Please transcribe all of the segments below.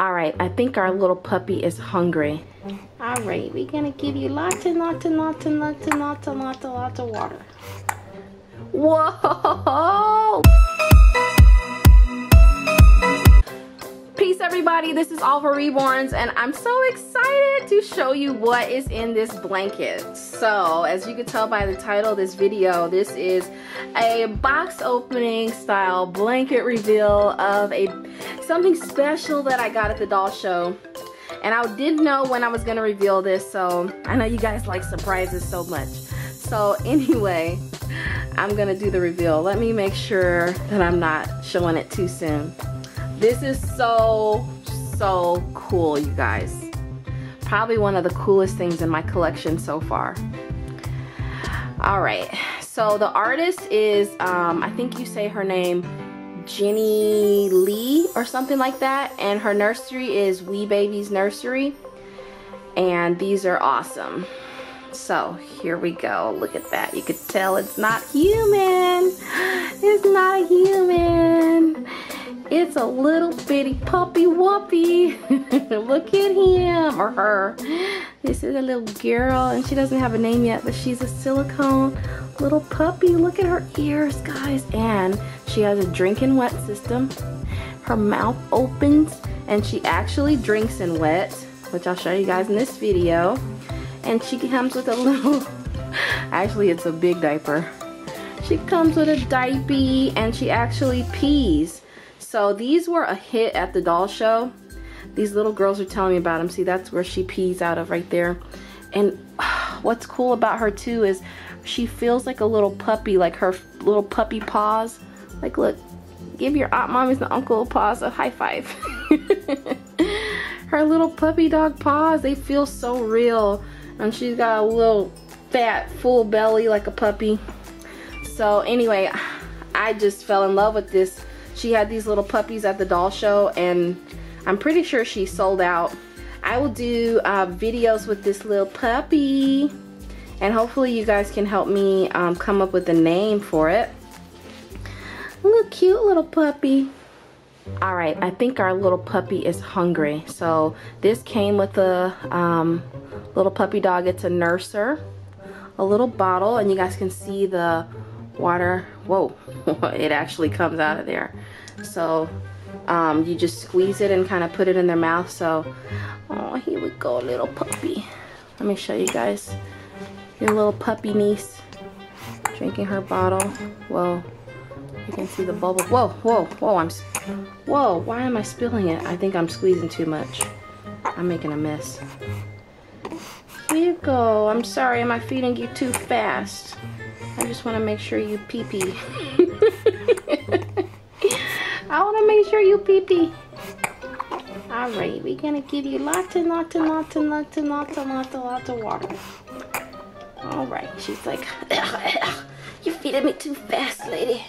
All right, I think our little puppy is hungry. All right, we're gonna give you lots and lots and lots and lots and lots and lots and lots of water. Whoa! Peace everybody, this is All for Reborns and I'm so excited to show you what is in this blanket. So, as you can tell by the title of this video, this is a box opening style blanket reveal of a something special that I got at the doll show. And I didn't know when I was gonna reveal this, so I know you guys like surprises so much. So anyway, I'm gonna do the reveal. Let me make sure that I'm not showing it too soon. This is so, so cool, you guys. Probably one of the coolest things in my collection so far. All right, so the artist is, um, I think you say her name, Jenny Lee or something like that. And her nursery is Wee Babies Nursery. And these are awesome. So here we go. Look at that. You could tell it's not human. It's not a human. It's a little bitty puppy whoopee. Look at him or her. This is a little girl and she doesn't have a name yet, but she's a silicone little puppy. Look at her ears, guys. And she has a drinking wet system. Her mouth opens and she actually drinks in wet, which I'll show you guys in this video. And she comes with a little, actually it's a big diaper. She comes with a diaper and she actually pees. So these were a hit at the doll show. These little girls are telling me about them. See, that's where she pees out of right there. And what's cool about her too is she feels like a little puppy, like her little puppy paws like, look, give your aunt, mommies, and uncle paws a high five. Her little puppy dog paws, they feel so real. And she's got a little fat, full belly like a puppy. So anyway, I just fell in love with this. She had these little puppies at the doll show and I'm pretty sure she sold out. I will do uh, videos with this little puppy and hopefully you guys can help me um, come up with a name for it. Cute little puppy. All right, I think our little puppy is hungry. So this came with a um, little puppy dog. It's a nurser, a little bottle, and you guys can see the water. Whoa, it actually comes out of there. So um, you just squeeze it and kind of put it in their mouth. So, oh, here we go, little puppy. Let me show you guys your little puppy niece drinking her bottle. Whoa. You can see the bubble. Whoa, whoa, whoa, I'm, whoa, why am I spilling it? I think I'm squeezing too much. I'm making a mess. Here you go. I'm sorry, am I feeding you too fast? I just want to make sure you pee pee. I want to make sure you pee pee. Alright, we're going to give you lots and lots and lots and lots and lots and lots and lots of water. Alright, she's like, you're feeding me too fast, lady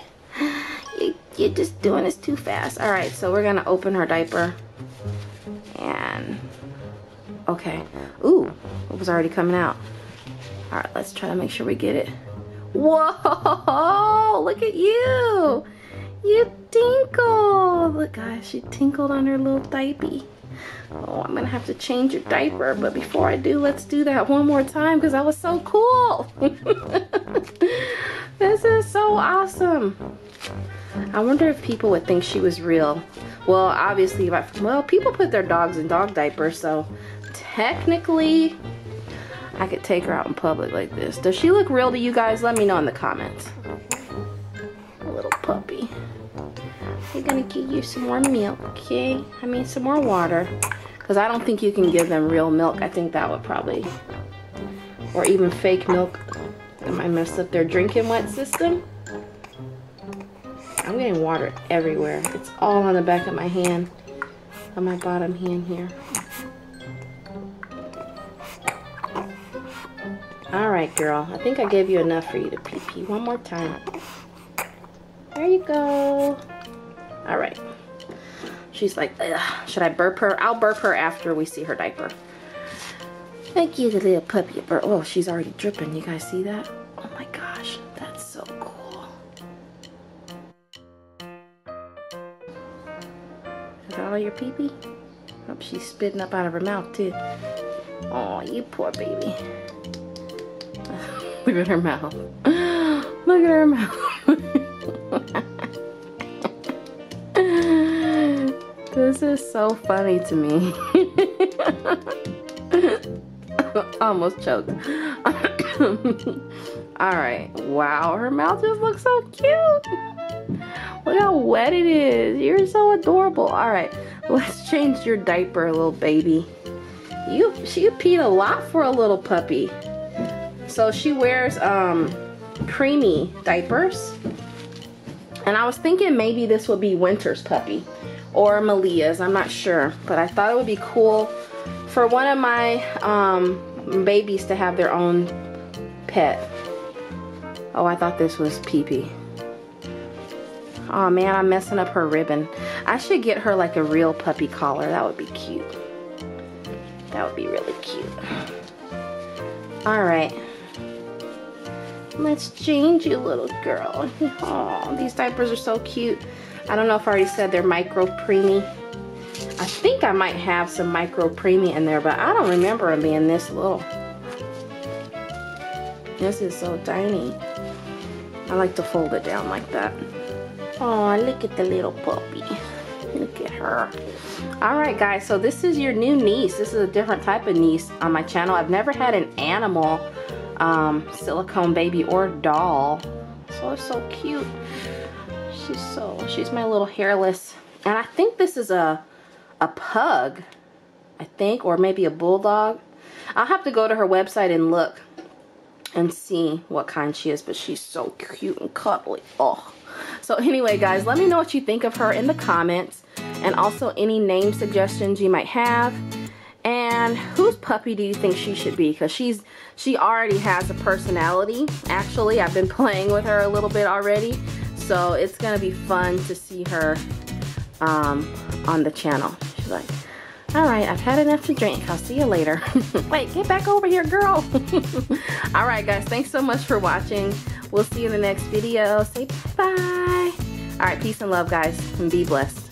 you, you're just doing this too fast. All right, so we're gonna open her diaper. And, okay. Ooh, it was already coming out. All right, let's try to make sure we get it. Whoa, look at you. You tinkled. Look, guys, she tinkled on her little diaper. Oh, I'm gonna have to change your diaper, but before I do, let's do that one more time because that was so cool. this is so awesome. I wonder if people would think she was real. Well, obviously, well, people put their dogs in dog diapers, so technically, I could take her out in public like this. Does she look real to you guys? Let me know in the comments. Little puppy. We're gonna give you some more milk, okay? I mean, some more water. Because I don't think you can give them real milk. I think that would probably, or even fake milk. That might mess up their drinking wet system. I'm getting water everywhere. It's all on the back of my hand, on my bottom hand here. All right, girl. I think I gave you enough for you to pee pee. One more time. There you go. All right. She's like, should I burp her? I'll burp her after we see her diaper. Thank you, the little puppy burp. Oh, she's already dripping. You guys see that? Is that all your pee-pee? Oh, she's spitting up out of her mouth too. Oh, you poor baby. Look at her mouth. Look at her mouth. this is so funny to me. Almost choked. Alright. Wow, her mouth just looks so cute. Look how wet it is. You're so adorable. Alright, let's change your diaper, little baby. You, she peed a lot for a little puppy. So she wears um, preemie diapers. And I was thinking maybe this would be Winter's puppy or Malia's. I'm not sure. But I thought it would be cool for one of my um, babies to have their own pet. Oh, I thought this was Pee Pee. Oh man, I'm messing up her ribbon. I should get her like a real puppy collar. That would be cute. That would be really cute. All right. Let's change you, little girl. Oh, these diapers are so cute. I don't know if I already said they're micro preemie. I think I might have some micro preemie in there, but I don't remember them being this little. This is so tiny. I like to fold it down like that. Oh, look at the little puppy. Look at her. Alright guys, so this is your new niece. This is a different type of niece on my channel. I've never had an animal um, silicone baby or doll. So so cute. She's so, she's my little hairless. And I think this is a, a pug, I think, or maybe a bulldog. I'll have to go to her website and look and see what kind she is, but she's so cute and cuddly. Oh. So anyway, guys, let me know what you think of her in the comments and also any name suggestions you might have. And whose puppy do you think she should be? Because she's she already has a personality. Actually, I've been playing with her a little bit already. So it's going to be fun to see her um, on the channel. She's like, all right, I've had enough to drink. I'll see you later. Wait, get back over here, girl. all right, guys, thanks so much for watching. We'll see you in the next video. Say bye. All right, peace and love, guys, and be blessed.